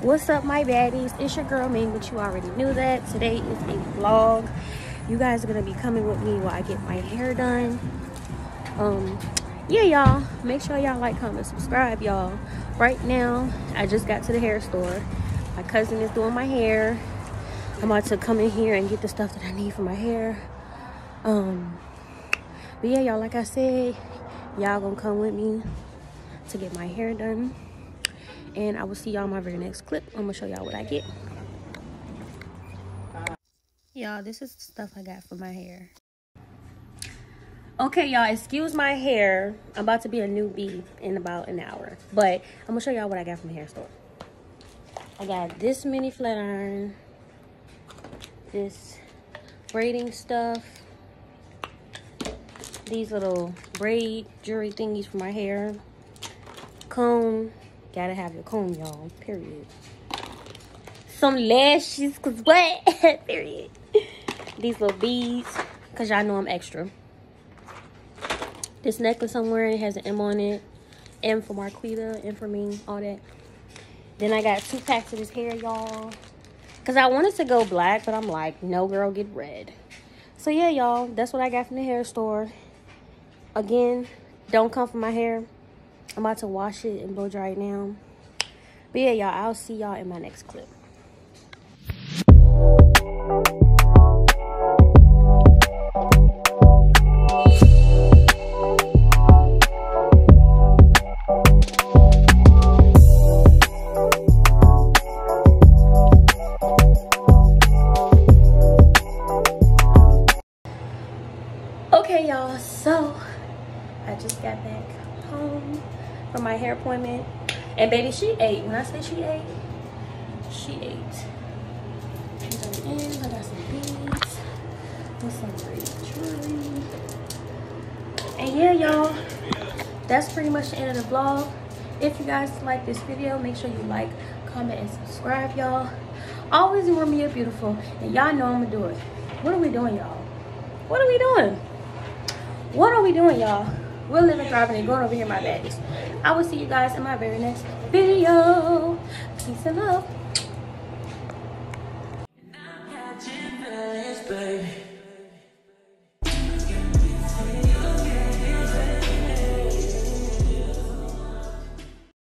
What's up, my baddies? It's your girl, Ming, but you already knew that. Today is a vlog. You guys are gonna be coming with me while I get my hair done. Um, yeah, y'all. Make sure y'all like, comment, subscribe, y'all. Right now, I just got to the hair store. My cousin is doing my hair. I'm about to come in here and get the stuff that I need for my hair. Um, but yeah, y'all, like I said, y'all gonna come with me to get my hair done and I will see y'all in my very next clip. I'm gonna show y'all what I get. Y'all, this is the stuff I got for my hair. Okay, y'all, excuse my hair. I'm about to be a newbie in about an hour. But I'm gonna show y'all what I got from the hair store. I got this mini flat iron, this braiding stuff, these little braid jewelry thingies for my hair, comb, Gotta have your comb, y'all. Period. Some lashes, cause what? Period. These little beads, cause y'all know I'm extra. This necklace I'm wearing it has an M on it. M for Marquita, M for me, all that. Then I got two packs of this hair, y'all. Cause I wanted to go black, but I'm like, no girl, get red. So yeah, y'all, that's what I got from the hair store. Again, don't come for my hair. I'm about to wash it and blow dry it now. But yeah, y'all, I'll see y'all in my next clip. Y'all, so I just got back home from my hair appointment. And baby, she ate. When I say she ate, she ate. I got some beads with some jewelry. And yeah, y'all, that's pretty much the end of the vlog. If you guys like this video, make sure you like, comment, and subscribe, y'all. Always remember you're beautiful, and y'all know I'm gonna do it. What are we doing, y'all? What are we doing? What are we doing, y'all? We're living, thriving, and going over here, my baddies. I will see you guys in my very next video. Peace and love.